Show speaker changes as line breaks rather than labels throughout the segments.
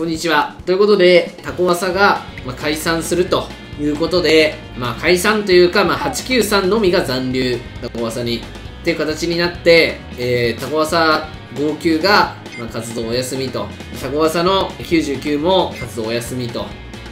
こんにちは。ということで、タコワサが、ま、解散するということで、まあ、解散というか、まあ、893のみが残留、タコワサに、っていう形になって、えー、タコワサ号泣が、まあ、活動お休みと、タコワサの99も活動お休みと、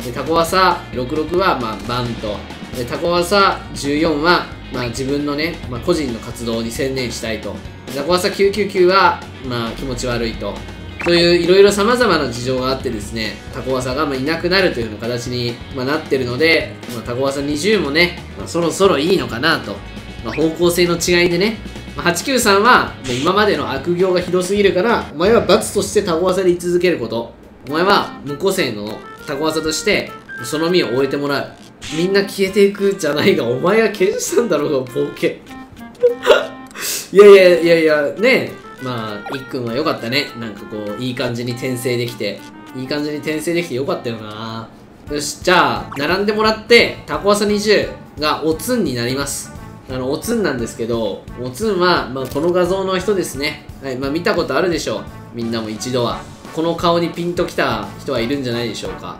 でタコワサ66は、まあ、バンと、でタコワサ14は、まあ、自分のね、まあ、個人の活動に専念したいと。タコワサ999は、まあ、気持ち悪いと。といういろいろ様々な事情があってですね、タコワサがまいなくなるというような形に、まなってるので、まあ、タコワサ20もね、まあ、そろそろいいのかなと。まあ、方向性の違いでね、まあ、893は今までの悪行がひどすぎるから、お前は罰としてタコワサで居続けること。お前は無個性のタコワサとして、その身を終えてもらう。みんな消えていくじゃないが、お前が消したんだろうが、ボケ。いやいやいやいや、ねえまあ、いっくんは良かったね。なんかこう、いい感じに転生できて。いい感じに転生できて良かったよな。よし、じゃあ、並んでもらって、タコワサ20がおつんになります。あの、おつんなんですけど、おつんは、まあ、この画像の人ですね。はい、まあ、見たことあるでしょう。みんなも一度は。この顔にピンときた人はいるんじゃないでしょうか。は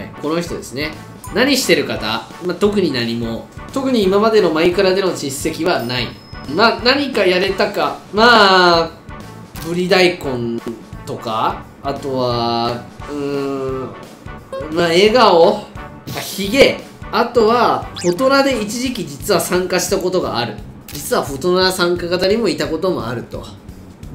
い、この人ですね。何してる方、まあ、特に何も。特に今までのマイクラでの実績はない。まあ、何かやれたか。まあ、ぶり大根とか、あとは、うーん、まあ、笑顔、あ、ひげ、あとは、フォトナで一時期実は参加したことがある。実はフォトナ参加型にもいたこともあると。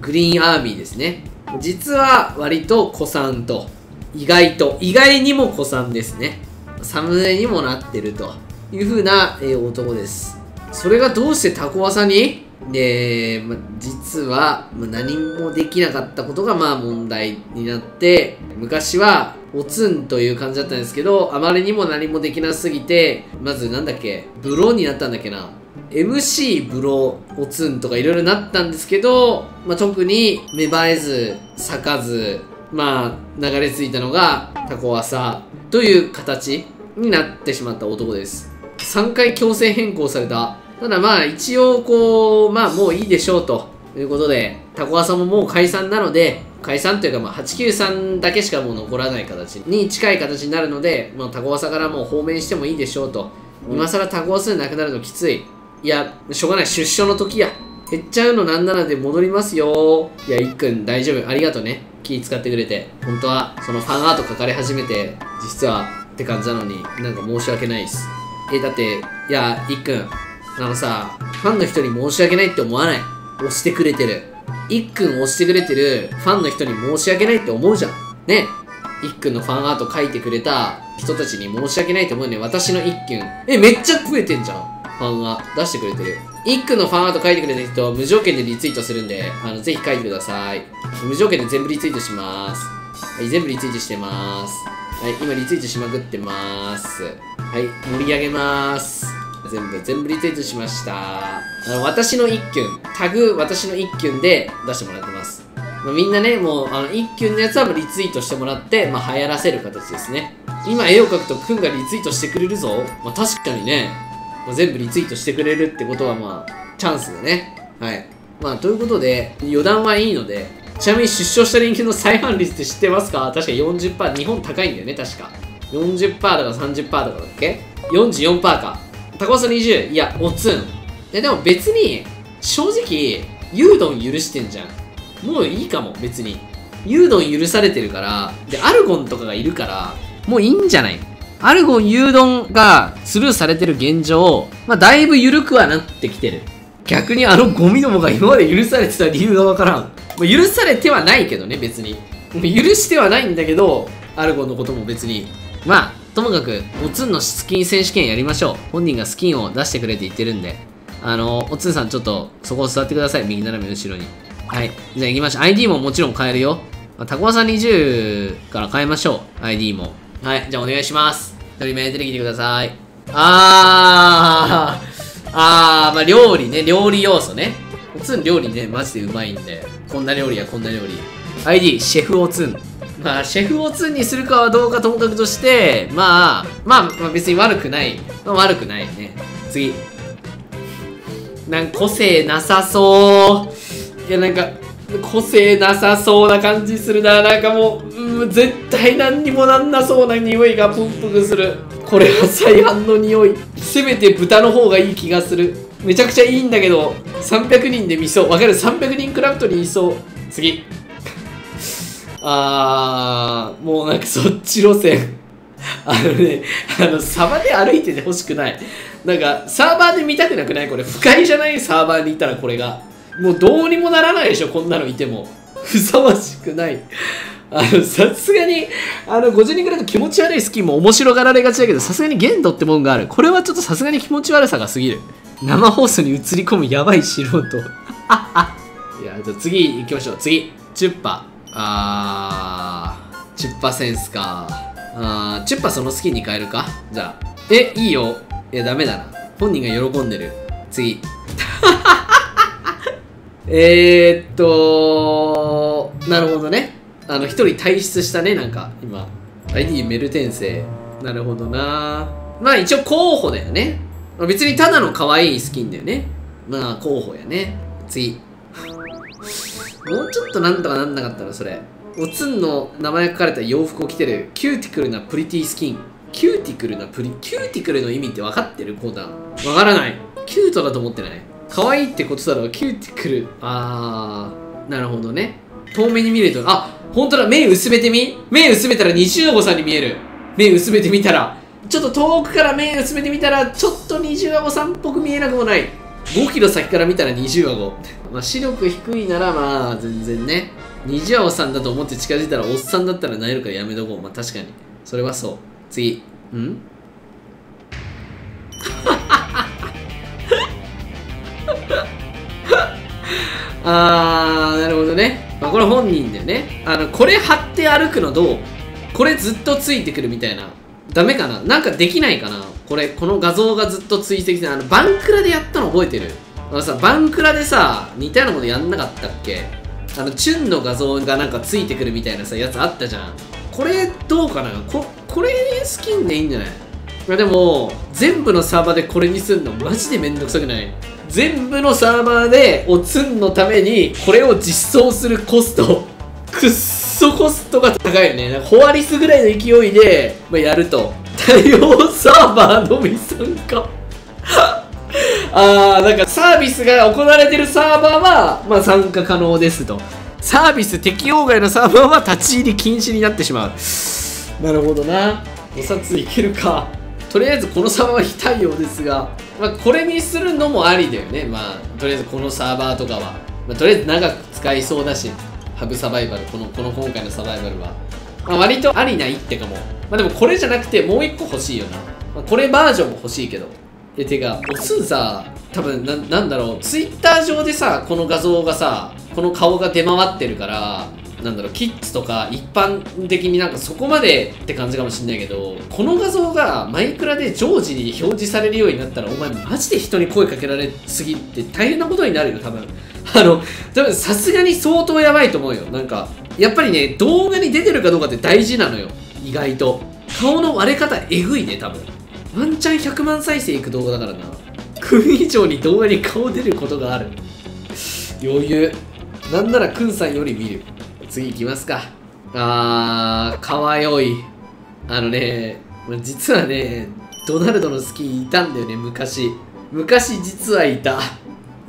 グリーンアーミーですね。実は割と古参と。意外と、意外にも古参ですね。サムネにもなってるという風な、えー、男です。それがどうしてタコワサにで、ま、実は、ま、何もできなかったことがまあ問題になって、昔はおつんという感じだったんですけど、あまりにも何もできなすぎて、まずなんだっけ、ブローになったんだっけな。MC ブローおつんとかいろいろなったんですけど、まあ、特に芽生えず、咲かず、まあ、流れ着いたのがタコワサという形になってしまった男です。3回強制変更された。ただまあ一応こう、まあもういいでしょうということで、タコワサももう解散なので、解散というかまあ893だけしかもう残らない形に近い形になるので、まあタコワサからもう放免してもいいでしょうと。今更タコワサでなくなるのきつい。いや、しょうがない。出所の時や。減っちゃうのなんならで戻りますよ。いや、いっくん大丈夫。ありがとうね。気使ってくれて。本当は、そのファンアート書かれ始めて、実はって感じなのに、なんか申し訳ないです。え、だって、いや、いっくん、あのさ、ファンの人に申し訳ないって思わない？押してくれてる。いっくん押してくれてるファンの人に申し訳ないって思うじゃん。ね。いっくんのファンアート書いてくれた人たちに申し訳ないと思うね。私のいっ。え、めっちゃ増えてんじゃん。ファンが出してくれてる。いっくんのファンアート書いてくれた人は無条件でリツイートするんで、あの、ぜひ書いてください。無条件で全部リツイートします。はい、全部リツイートしてます。はい、今リツイートしまくってます。はい、盛り上げます。全部、全部リツイートしました。あの、私の一キュン、タグ私の一キュンで出してもらってます。まあ、みんなね、もう、あの、一キュンのやつはリツイートしてもらって、まあ、流行らせる形ですね。今絵を描くとくんがリツイートしてくれるぞ。まあ、確かにね、まあ、全部リツイートしてくれるってことはまあ、チャンスだね。はい。まあ、ということで、余談はいいので、ちなみに出生した人間の再犯率って知ってますか？確か40%、日本高いんだよね、確か。40%とか30%とかだっけ ?44% か。高さ20、いや、おつん。え、でも別に、正直、ユードン許してんじゃん。もういいかも、別に。ユードン許されてるから、で、アルゴンとかがいるから、もういいんじゃないアルゴン、ユードンがスルーされてる現状、まあ、だいぶ緩くはなってきてる。逆にあのゴミどもが今まで許されてた理由がわからん。ま許されてはないけどね、別に。許してはないんだけど、アルゴンのことも別に。まあ、ともかく、おつんのスキン選手権やりましょう。本人がスキンを出してくれって言ってるんで。あの、おつんさんちょっと、そこを座ってください。右斜め後ろに。はい。じゃあ行きましょう。ID ももちろん変えるよ。タコワさん20から変えましょう。ID も。はい。じゃあお願いします。一人目出てきてください。あー。あー、まあ料理ね。料理要素ね。おつん料理ね、マジでうまいんで。こんな料理やこんな料理。ID、シェフおつん。まあ、シェフおつんにするかはどうかともかくとして、まあ、まあ、まあ、別に悪くない。まあ、悪くないね。次。なんか個性なさそう。いや、なんか、個性なさそうな感じするな。なんかもう、うー絶対何にもなんなそうな匂いがプンプンするこれは再販の匂いせめて豚の方がいい気がするめちゃくちゃいいんだけど300人で見そうわかる？300人クラフトにいそう次あーもうなんかそっち路線。あのねあのサバで歩いててほしくない。なんかサーバーで見たくなくない？これ不快じゃないサーバーにいたらこれが。もうどうにもならないでしょこんなのいても。ふさわしくない。あのさすがにあの50人ぐらいの気持ち悪いスキンも面白がられがちだけどさすがに限度ってもんがある。これはちょっとさすがに気持ち悪さが過ぎる。生放送に映り込むやばい素人。いやじゃあ次行きましょう。次。チュッパあーチュッパセンスか。あーチュッパそのスキンに変えるか？じゃあ。えいいよ。いやダメだな。本人が喜んでる。次。えーっとなるほどね。あの一人退出したねなんか今。ID メルテンセ。なるほどな。まあ一応候補だよね。別にただの可愛いスキンだよね。まあ候補やね。次。もうちょっとなんとかなんなかったらそれ。おつんの名前書かれた洋服を着てるキューティクルなプリティスキン。キューティクルなプリキューティクルの意味って分かってるコーダンわからない。キュートだと思ってない。可愛いってことだろう。キューティクル。あーなるほどね。遠目に見るとあ本当だ。目薄めてみ？目薄めたら西野さんに見える。目薄めてみたら。ちょっと遠くから目薄めてみたらちょっと二重顎さんっぽく見えなくもない。5キロ先から見たら二重顎まあ視力低いならまあ全然ね。二重顎さんだと思って近づいたらおっさんだったらなえるからやめとこう。まあ確かに。それはそう。次。うん？あーなるほどね、まあ、これ本人だよね。あのこれ貼って歩くのどう？これずっとついてくるみたいな。ダメかな？なんかできないかな？これこの画像がずっとついてきてあのバンクラでやったの覚えてる？あのさバンクラでさ似たようなものやんなかったっけ？あのチュンの画像がなんかついてくるみたいなさやつあったじゃん。これどうかな？ここれスキンでいいんじゃない？いやでも全部のサーバーでこれにすんのマジでめんどくさくない？全部のサーバーでおつんのためにこれを実装するコスト。くっそコストが高いよね。ホアリスぐらいの勢いで、まあ、やると。対応サーバーのみ参加 あーなんかサービスが行われてるサーバーは、まあ、参加可能ですと。サービス適用外のサーバーは立ち入り禁止になってしまう。なるほどな。お札いけるか。とりあえずこのサーバーは非対応ですが、まあ、これにするのもありだよね。まあとりあえずこのサーバーとかは、まあ、とりあえず長く使いそうだしハブサバイバルこのこの今回のサバイバルは、まあ、割とありな一手かも。まあでもこれじゃなくてもう一個欲しいよな、まあ、これバージョンも欲しいけど。えてかおすんさ多分ななんだろう。ツイッター上でさこの画像がさこの顔が出回ってるからなんだろうキッズとか一般的になんかそこまでって感じかもしんないけどこの画像がマイクラで常時に表示されるようになったらお前マジで人に声かけられすぎって大変なことになるよ多分。あの多分さすがに相当やばいと思うよ。なんかやっぱりね動画に出てるかどうかって大事なのよ。意外と。顔の割れ方えぐいね多分。ワンチャン100万再生いく動画だからな。くん以上に動画に顔出ることがある。余裕。なんならくんさんより見る。次行きますか。あーかわよい。あのね実はねドナルドの好きいたんだよね昔。昔実はいた。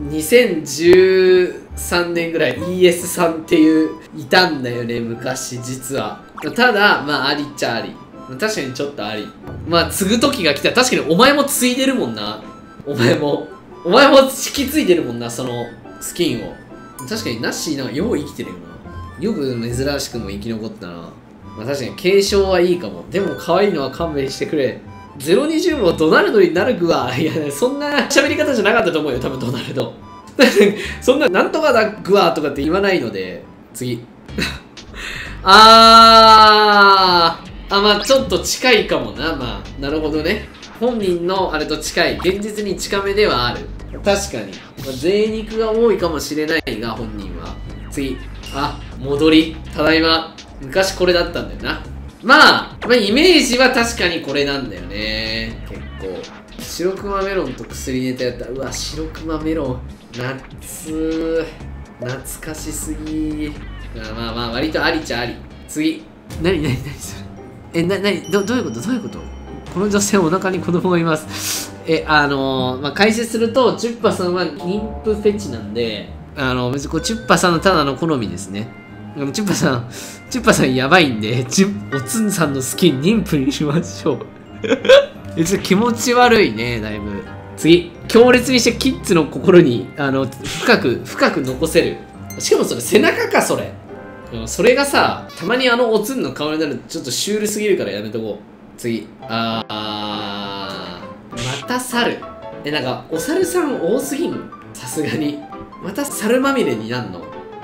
2013年ぐらい。ES さんっていういたんだよね昔実は。ただまあありっちゃあり。確かにちょっとあり。まあ継ぐ時が来た。ら確かにお前も継いでるもんな。お前も。お前も引き継いでるもんなそのスキンを。確かにナッシーなんかよう生きてるよな。よく珍しくも生き残ったな。まあ確かに継承はいいかも。でも可愛いのは勘弁してくれ。020もドナルドになる具はいやそんな喋り方じゃなかったと思うよ多分ドナルド。そんななんとかだグワーとかって言わないので。次。あー。あまあちょっと近いかもな。まあなるほどね。本人のあれと近い。現実に近めではある。確かに、まあ、贅肉が多いかもしれないが本人は。次。あ戻り。ただいま。昔これだったんだよな。まあ、まあ、イメージは確かにこれなんだよね。結構。白熊メロンと薬ネタやった。うわ白熊メロン。夏懐かしすぎ。まあまあまあ割とありちゃあり。次。何何何それ。えな何どどういうこと？どういうこと？この女性お腹に子供がいます。えあのー、まあ解説するとチュッパさんは妊婦フェチなんであの別にこうチュッパさんのただの好みですね。チュッパさんチュッパさんやばいんでチュおつんさんの好き妊婦にしましょう。えちょっと気持ち悪いねだいぶ。次。強烈にしてキッズの心にあの深く深く残せる。しかもそれ背中かそれ。うんそれがさたまにあのおつんの顔になるちょっとシュールすぎるからやめとこう。次。あーまた猿えなんかお猿さん多すぎん？さすがに。また猿まみれになんの？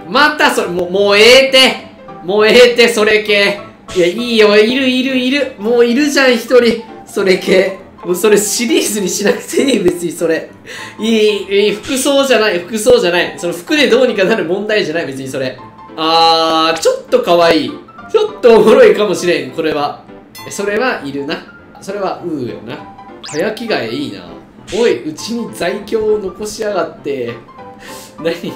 またそれもうもうええて。もうええてそれ系。いやいいよ。いるいるいる。もういるじゃん一人。それ系。もうそれシリーズにしなくていい別にそれ。いいいい服装じゃない。服装じゃない。その服でどうにかなる問題じゃない。別にそれ。あーちょっと可愛い。ちょっとおもろいかもしれん。これは。それはいるな。それはうーよな。早着替えいいな。おいうちに在京を残しやがって。何？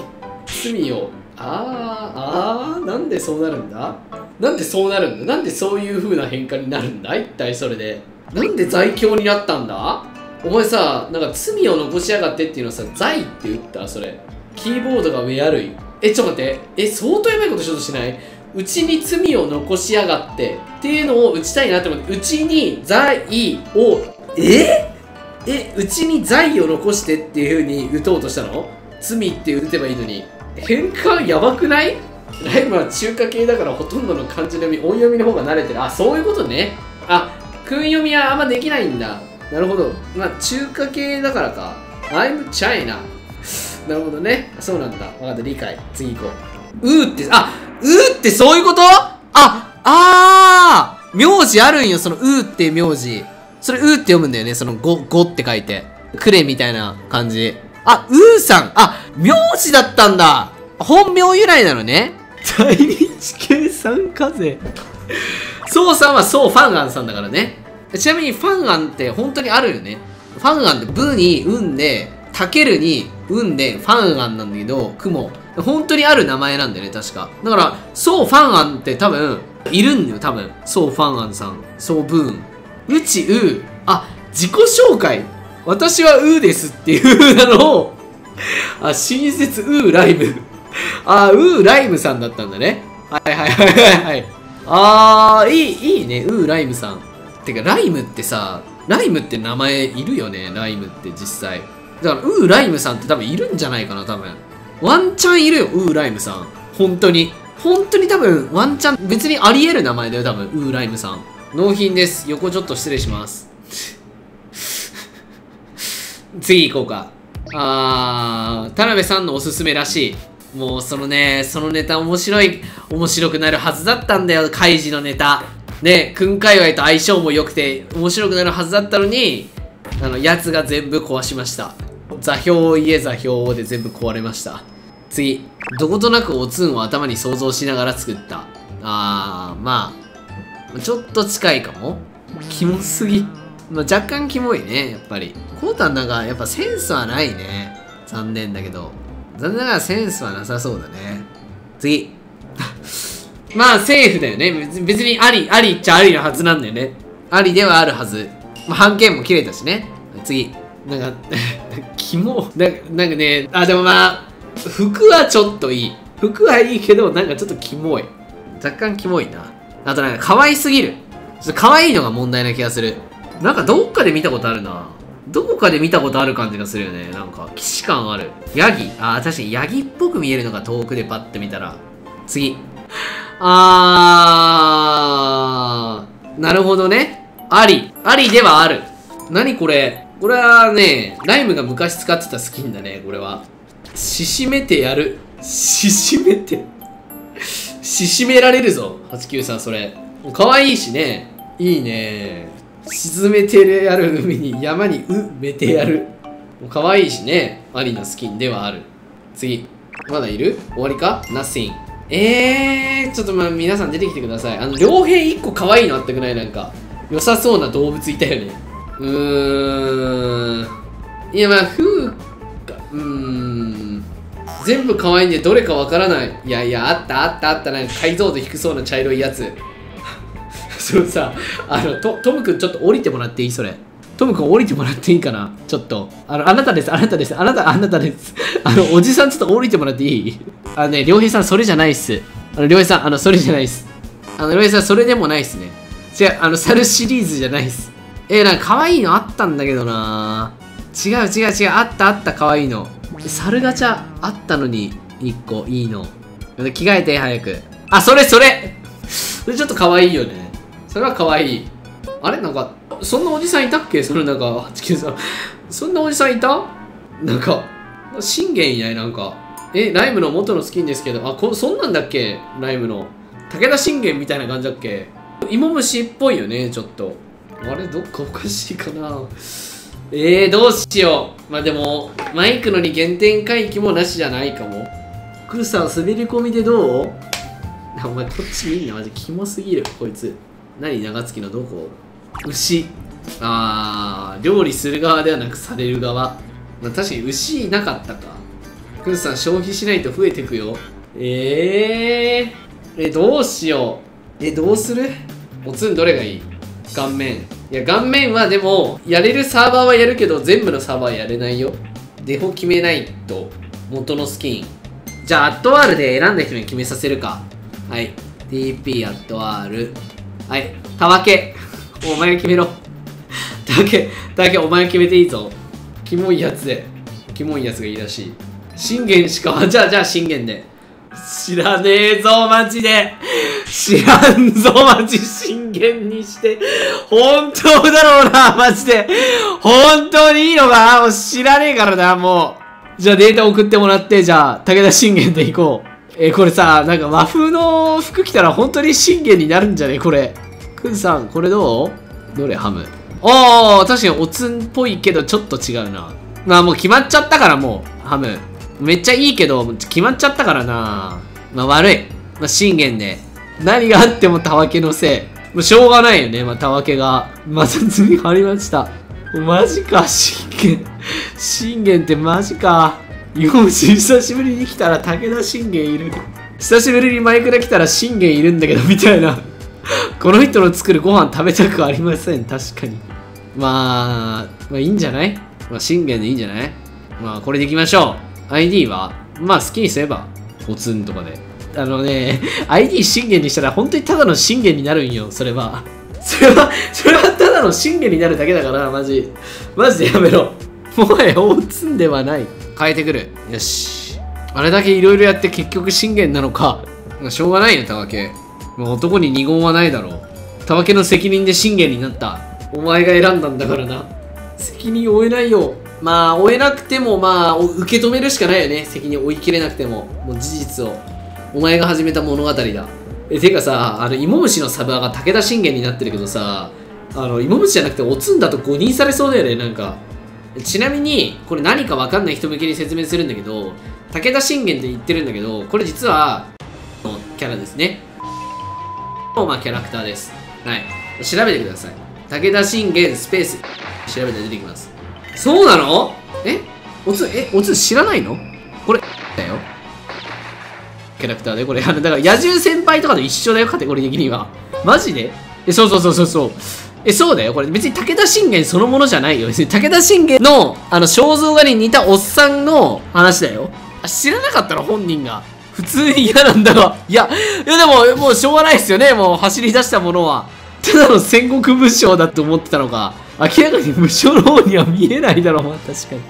罪を。あーあーなんでそうなるんだ？なんでそうなるんだ？なんでそういう風な変化になるんだ？一体それで。なんで在京になったんだ？お前さなんか罪を残しやがってっていうのはさ罪って言った？それ。キーボードが上悪いえちょっと待って。え相当やばいことしようとしない？うちに罪を残しやがってっていうのを打ちたいなって思って。うちに罪をえ？えうちに罪を残してっていう風に打とうとしたの？罪って打てばいいのに。変換やばくない？ライブは中華系だからほとんどの漢字の読み音読みの方が慣れてる。あそういうことね。あ訓読みはあんまできないんだ。なるほど。まあ中華系だからか。I'm China なるほどね。そうなんだ。分かった。理解。次行こう。うーってあうーってそういうこと？ああー。名字あるんよ。そのうーって名字。それうーって読むんだよね。そのごごって書いて。クレみたいな感じ。あうーさん。あ名字だったんだ。本名由来なのね。在日系参加税。そうさんはそうファンガンさんだからね。ちなみにファンガンって本当にあるよね。ファンガンってブに運でタケルに運でファンガンなんだけど雲本当にある名前なんだよね確か。だからそうファンガンって多分いるんだよ多分。そうファンガンさん。そうブーンうちうあ自己紹介。私はうーですっていうなのをあ親切うーライムあうーライムさんだったんだね。はいはいはいはいはい。あーいいいいね。うーライムさん。てかライムってさライムって名前いるよねライムって実際。だからうーライムさんって多分いるんじゃないかな多分。ワンチャンいるようーライムさん。本当に。本当に多分ワンチャン別にあり得る名前だよ多分。うーライムさん。納品です。横ちょっと失礼します。次行こうか。あー田辺さんのおすすめらしい。もうそのねそのネタ面白い面白くなるはずだったんだよカイジのネタ。ね訓界隈と相性も良くて面白くなるはずだったのにあのやつが全部壊しました。座標家座標で全部壊れました。次。どことなくおつんを頭に想像しながら作った。あーまあちょっと近いかも。キモすぎ。まあ、若干キモいねやっぱり。コータンなんかやっぱセンスはないね。残念だけど。残念ながらセンスはなさそうだね。次。まあセーフだよね。別にありありっちゃありのはずなんだよね。ありではあるはず、まあ、半券も切れたしね。次。なんか キモななんかねあでもまあ服はちょっといい。服はいいけどなんかちょっとキモい。若干キモいな。あとなんか可愛すぎる。ちょっと可愛いのが問題な気がする。なんかどっかで見たことあるな。どこかで見たことある感じがするよね。なんか既視感ある。ヤギ。あー確かにヤギっぽく見えるのが遠くでパッて見たら。次。あー。なるほどね。ありありではある。何これ。これはねライムが昔使ってたスキンだねこれは。ししめてやる。ししめて。ししめられるぞ。893それ。可愛いしね。いいね。沈めてやる海に山に埋めてやる。可愛いしねありなスキンではある。次。まだいる？終わりか ?Nothing えー、ちょっとまあ皆さん出てきてください。あの両辺1個可愛いのあったくない？なんか良さそうな動物いたよね。うーん。いやまあ風かうーん。全部可愛いんでどれかわからない。いやいやあったあったあった。なんか解像度低そうな茶色いやつそのさあのトトム君ちょっと降りてもらっていい？それ。トム君降りてもらっていいかな？ちょっと。あのあなたです。あなたです。あなたあなたです。あのおじさんちょっと降りてもらっていい？あのね良平さんそれじゃないっす。あの良平さんあのそれじゃないっす。あの良平さんそれでもないっすね。違うあの猿シリーズじゃないっす。えー、なんか可愛いのあったんだけどな。違う違う違う。あったあった可愛いの。猿ガチャあったのに1個いいの。着替えて早く。あそれそれ。それちょっと可愛いよね。それは可愛い。あれ？なんかそんなおじさんいたっけ？そのなんか893そんなおじさんいた？なんか信玄いない？なんか。えライムの元のスキンですけど。あこそんなんだっけ？ライムの。武田信玄みたいな感じだっけ？芋虫っぽいよねちょっと。あれ？どっかおかしいかな。えー、どうしよう。まあでもマイクのに原点回帰もなしじゃないかも。クーさん滑り込みでどう？お前こっち見んな。マジキモすぎるこいつ何長月のどこ牛。あー料理する側ではなくされる側、まあ、確かに牛いなかったか。クーさん消費しないと増えてくよ。えー、えどうしよう。えどうする？おつんどれがいい？顔面。いや顔面はでもやれるサーバーはやるけど全部のサーバーはやれないよ。デフォ決めないと。元のスキン。じゃあアットワールで選んだ人に決めさせるか。はい。TP アットワール。はい。たわけ。お前が決めろ。たわけたわけお前が決めていいぞ。キモいやつで。キモいやつがいいらしい。信玄しかじゃあじゃあ信玄で。知らねえぞマジで。知らんぞマジ。信玄にして。本当だろうなマジで。本当にいいのか？もう知らねえからなもう。じゃあデータ送ってもらってじゃあ武田信玄で行こう。えー、これさなんか和風の服着たら本当に信玄になるんじゃねこれ。くんさんこれどう？どれ？ハム。ああ確かにおつんっぽいけどちょっと違うな。まあもう決まっちゃったからもうハム。めっちゃいいけど決まっちゃったからな。まあ悪い。まあ信玄で何があってもたわけのせい。もうしょうがないよね。まあたわけが。また次貼りました。マジか信玄。信玄ってマジか。日本史久しぶりに来たら武田信玄いる。久しぶりにマイクで来たら信玄いるんだけどみたいな。この人の作るご飯食べたくありません。確かに。まあまあいいんじゃない？まあ信玄でいいんじゃない？まあこれでいきましょう。ID はまあ好きにすればおつんとかで。あのね ID 信玄にしたら本当にただの信玄になるんよ。それは。それはそれはただの信玄になるだけだからマジ。マジでやめろ。もはや大つんではない。変えてくる。よし。あれだけいろいろやって結局信玄なのか。しょうがないよたわけもう男に二言はないだろう。たわけの責任で信玄になった。お前が選んだんだからな。責任負えないよ。まあ負えなくてもまあ受け止めるしかないよね。責任負いきれなくても。もう事実を。お前が始めた物語だ。えてかさあの芋虫のサブアが武田信玄になってるけどさあの芋虫じゃなくておつんだと誤認されそうだよねなんか。ちなみにこれ何か分かんない人向けに説明するんだけど武田信玄って言ってるんだけどこれ実はのキャラですね。まあキャラクターです。はい。調べてください。武田信玄スペース。調べたら出てきます。そうなの？え？おつえ？おつ知らないの？これだよ。キャラクターでこれ。あのだから野獣先輩とかと一緒だよカテゴリー的には。マジで？えそうそうそうそうそう。え、そうだよ。これ別に武田信玄そのものじゃないよ。別に武田信玄の、あの、肖像画に似たおっさんの話だよ。あ、知らなかったの本人が。普通に嫌なんだが。いや、いやでも、もうしょうがないですよね。もう走り出したものは。ただの戦国武将だと思ってたのか。明らかに武将の方には見えないだろう、まあ、確かに。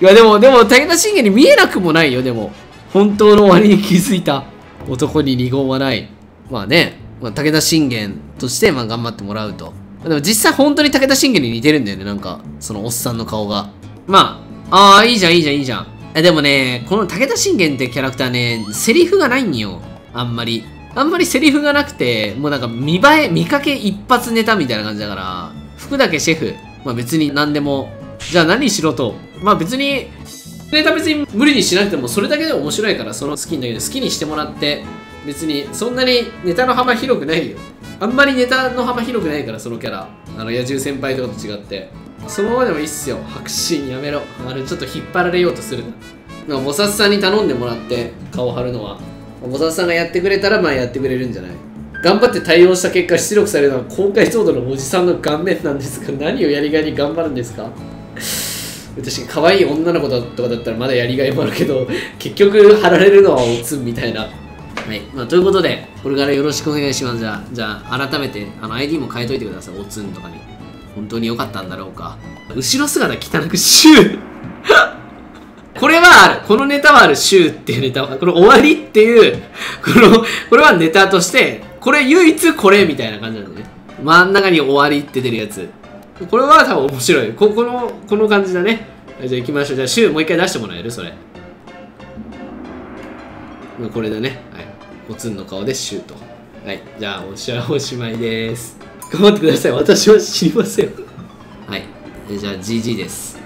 いや、でも、でも、武田信玄に見えなくもないよ、でも。本当の終わりに気づいた男に二言はない。まあね、まあ、武田信玄として、まあ、頑張ってもらうと。でも実際本当に武田信玄に似てるんだよね、なんか、そのおっさんの顔が。まあ、ああ、いいじゃん、いいじゃん、いいじゃん。え、でもね、この武田信玄ってキャラクターね、セリフがないんよ。あんまり。あんまりセリフがなくて、もうなんか見栄え、見かけ一発ネタみたいな感じだから、服だけシェフ。まあ別に何でも、じゃあ何しろと。まあ別に、ネタ別に無理にしなくても、それだけで面白いから、その好きんだけど、好きにしてもらって、別にそんなにネタの幅広くないよ。あんまりネタの幅広くないからそのキャラ。あの野獣先輩とかと違って。そのままでもいいっすよ。白真やめろ。あれちょっと引っ張られようとするな菩薩さんに頼んでもらって顔張るのは。菩薩さんがやってくれたらまあやってくれるんじゃない。頑張って対応した結果出力されるのは高解像度のおじさんの顔面なんですが何をやりがいに頑張るんですか？私可愛い女の子とかだったらまだやりがいもあるけど結局貼られるのはおつんみたいな。はい。まあ、ということでこれからよろしくお願いします。じゃあじゃあ改めてあの ID も変えといてください。おつんとかに。本当に良かったんだろうか。後ろ姿汚くシューこれはある。このネタはある。シューっていうネタは。これ終わりっていう。このこれはネタとしてこれ唯一これみたいな感じなんだね。真ん中に終わりって出るやつ。これは多分面白い。ここのこの感じだね。じゃあ行きましょう。じゃあシューもう一回出してもらえる？それ。これだね。おつんの顔でシュート。はい。じゃあおしゃおしまいです。頑張ってください。私は知りません。はい。じゃあ GG です。